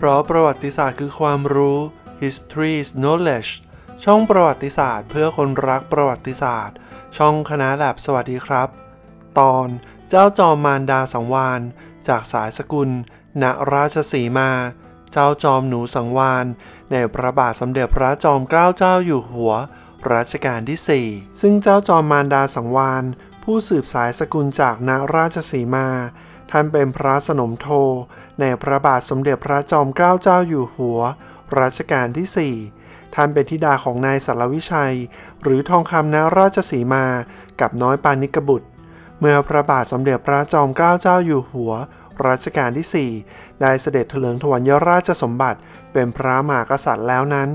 เพราะประวัติศาสตร์คือความรู้ history is knowledge ช่องประวัติศาสตร์เพื่อคนรักประวัติศาสตร์ ช่องคณะแลบสวัสดีครับ ตอนเจ้าจอมมารดาสังวานจากสายสกุล ณราชสีมา เจ้าจอมหนูสังวานในพระบาทสมเด็จพระจอมเกล้าเจ้าอยู่หัวรัชกาลที่ 4 ซึ่งเจ้าจอมมารดาสังวานผู้สืบสายสกุลจากณราชสีมา ท่านเป็นพระสนมโท ในพระบาทสมเด็จพระจอมเกล้าเจ้าอยู่หัว รัชกาลที่ 4 ท่านเป็นธิดาของนายสารวิชัย หรือทองคำณราชสีมากับน้อยปานิกบุตร เมื่อพระบาทสมเด็จพระจอมเกล้าเจ้าอยู่หัว รัชกาลที่ 4 ได้เสด็จเถลิงถวัลยราชสมบัติ เป็นพระมหากษัตริย์แล้วนั้น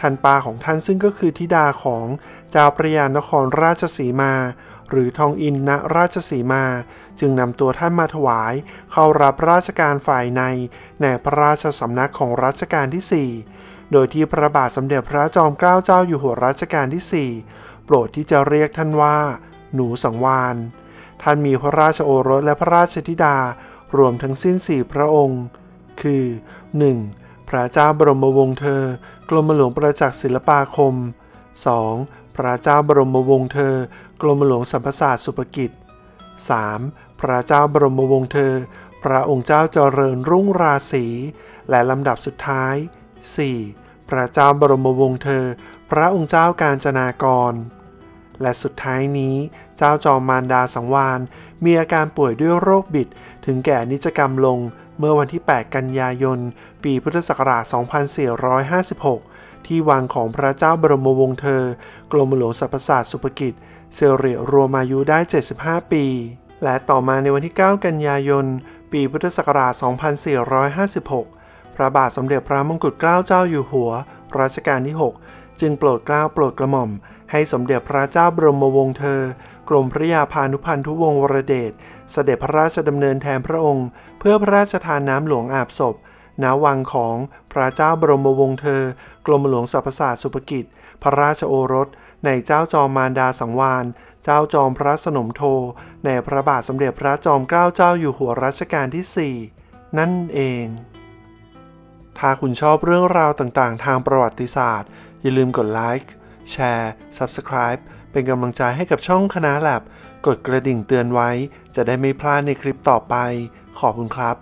ท่านปาของท่านซึ่งก็คือธิดาของเจ้าพระยานครราชสีมา หรือทองอินณราชสีมา จึงนำตัวท่านมาถวาย เข้ารับราชการฝ่ายใน ในพระราชสำนักของรัชกาลที่ 4 โดยที่พระบาทสมเด็จพระจอมเกล้าเจ้าอยู่หัวรัชกาลที่ 4 โปรดที่จะเรียกท่านว่า หนูสังวาน ท่านมีพระราชโอรสและพระราชธิดา รวมทั้งสิ้นสี่พระองค์ คือ 1. พระเจ้าบรมวงศ์เธอ กรมหลวงประจักษ์ศิลปาคม 2. พระเจ้าบรมวงศ์เธอ กรมหลวงสัมพศาสตร์สุภกิจ 3. พระเจ้าบรมวงศ์เธอ พระองค์เจ้าเจริญรุ่งราศีและลำดับสุดท้าย 4. พระเจ้าบรมวงศ์เธอ พระองค์เจ้าการจนากร และสุดท้ายนี้เจ้าจอมมารดาสังวานมีอาการป่วยด้วยโรคบิดถึงแก่นิจกรรมลงเมื่อวันที่ 8 กันยายน ปีพุทธศักราช 2456 ที่วังของพระเจ้าบรมวงศ์เธอ กรมหลวงสรรพศาสตร์สุภกิจเซเรียรวมอายุได้ 75 ปี และต่อมาในวันที่ 9 กันยายน ปีพุทธศักราช 2456 พระบาทสมเด็จพระมงกุฎเกล้าเจ้าอยู่หัว รัชกาลที่ 6 จึงโปรดเกล้าโปรดกระหม่อม ให้สมเด็จพระเจ้าบรมวงศ์เธอกรมพระยาพานุพันธุวงศ์วรเดชเสด็จพระราชดำเนินแทนพระองค์ เพื่อพระราชทานน้ำหลวงอาบศพณวังของพระเจ้าบรมวงศ์เธอ กรมหลวงสรรพศาสตร์สุภกิจ พระราชโอรส ในเจ้าจอมมารดาสังวาน เจ้าจอมพระสนมโท ในพระบาทสมเด็จพระจอมเกล้าเจ้าอยู่หัวรัชกาลที่ 4 นั่นเอง ถ้าคุณชอบเรื่องราวต่างๆ ทางประวัติศาสตร์ อย่าลืมกดไลค์ แชร์ Subscribe เป็นกำลังใจให้กับช่องคณะแลบกดกระดิ่งเตือนไว้ จะได้ไม่พลาดในคลิปต่อไป ขอบคุณครับ